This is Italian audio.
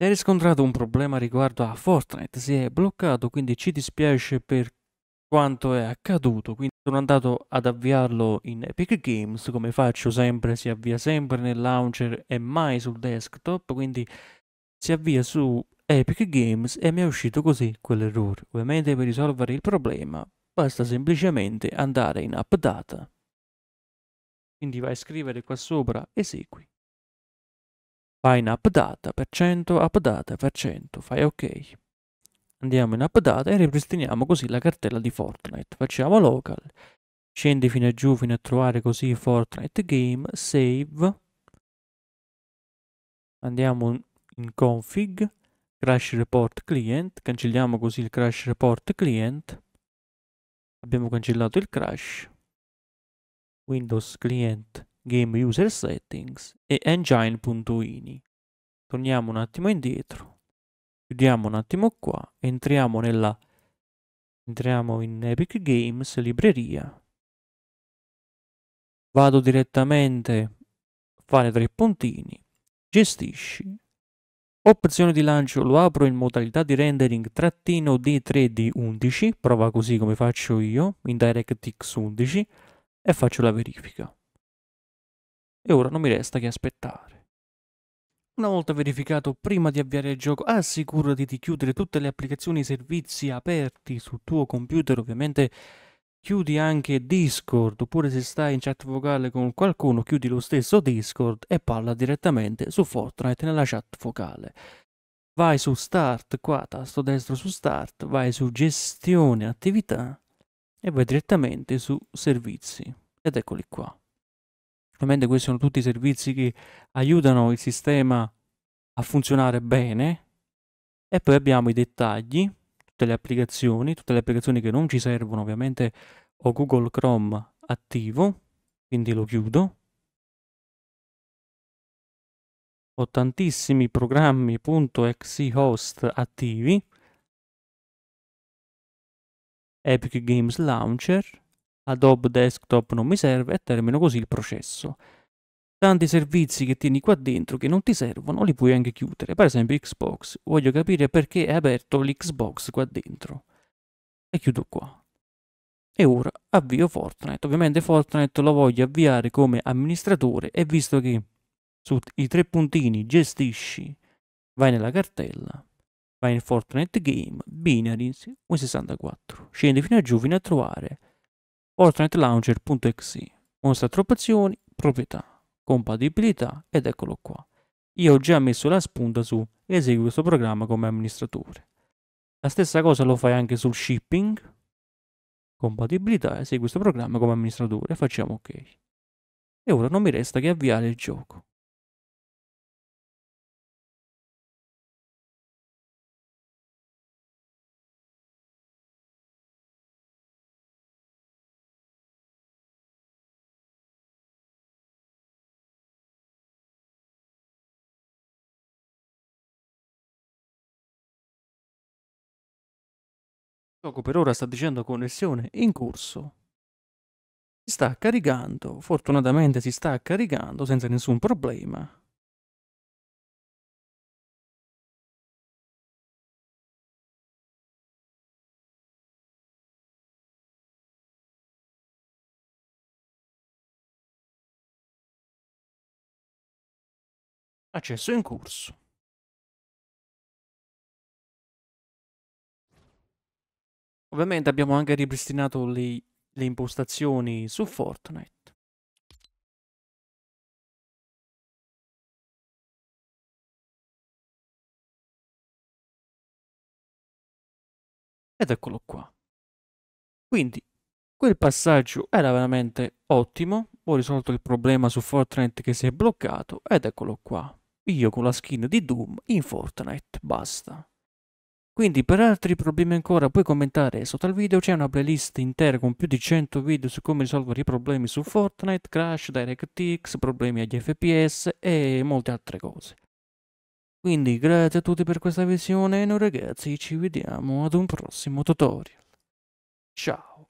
Si è riscontrato un problema riguardo a Fortnite, si è bloccato, quindi ci dispiace per quanto è accaduto. Quindi sono andato ad avviarlo in Epic Games, come faccio sempre, si avvia sempre nel launcher e mai sul desktop, quindi si avvia su Epic Games e mi è uscito così quell'errore. Ovviamente per risolvere il problema basta semplicemente andare in App Data. Quindi vai a scrivere qua sopra esegui vai in app data per cento, app data per cento, fai ok. Andiamo in app data e ripristiniamo così la cartella di Fortnite. Facciamo local, scendi fino a giù fino a trovare così Fortnite game, save. Andiamo in config, crash report client, cancelliamo così il crash report client. Abbiamo cancellato il crash. Windows client Game User Settings e Engine.ini. Torniamo un attimo indietro, chiudiamo un attimo qua, entriamo nella entriamo in Epic Games libreria. Vado direttamente a fare tre puntini, gestisci. Opzione di lancio lo apro in modalità di rendering trattino D3D11, prova così come faccio io, in DirectX 11 e faccio la verifica e ora non mi resta che aspettare. Una volta verificato prima di avviare il gioco, assicurati di chiudere tutte le applicazioni e servizi aperti sul tuo computer, ovviamente chiudi anche Discord, oppure se stai in chat vocale con qualcuno, chiudi lo stesso Discord e parla direttamente su Fortnite nella chat vocale. Vai su Start, qua tasto destro su Start, vai su Gestione attività e vai direttamente su Servizi. Ed eccoli qua. Ovviamente questi sono tutti servizi che aiutano il sistema a funzionare bene. E poi abbiamo i dettagli, tutte le applicazioni, tutte le applicazioni che non ci servono, ovviamente ho Google Chrome attivo, quindi lo chiudo. Ho tantissimi programmi.exe attivi. Epic Games Launcher Adobe Desktop non mi serve e termino così il processo. Tanti servizi che tieni qua dentro che non ti servono li puoi anche chiudere. Per esempio Xbox. Voglio capire perché è aperto l'Xbox qua dentro. E chiudo qua. E ora avvio Fortnite. Ovviamente Fortnite lo voglio avviare come amministratore e visto che sui tre puntini gestisci, vai nella cartella, vai in Fortnite Game, Binaries, 64. Scendi fino a giù fino a trovare fortnitelauncher.exe mostra troppe opzioni, proprietà, compatibilità ed eccolo qua. Io ho già messo la spunta su esegui questo programma come amministratore. La stessa cosa lo fai anche sul shipping, compatibilità, esegui questo programma come amministratore, facciamo ok. E ora non mi resta che avviare il gioco. Gioco per ora sta dicendo connessione in corso. Si sta caricando, fortunatamente si sta caricando senza nessun problema. Accesso in corso. Ovviamente abbiamo anche ripristinato le, le impostazioni su Fortnite. Ed eccolo qua. Quindi, quel passaggio era veramente ottimo. Ho risolto il problema su Fortnite che si è bloccato. Ed eccolo qua. Io con la skin di Doom in Fortnite. Basta. Quindi per altri problemi ancora puoi commentare sotto al video, c'è una playlist intera con più di 100 video su come risolvere i problemi su Fortnite, Crash, DirectX, problemi agli FPS e molte altre cose. Quindi grazie a tutti per questa visione e noi ragazzi ci vediamo ad un prossimo tutorial. Ciao!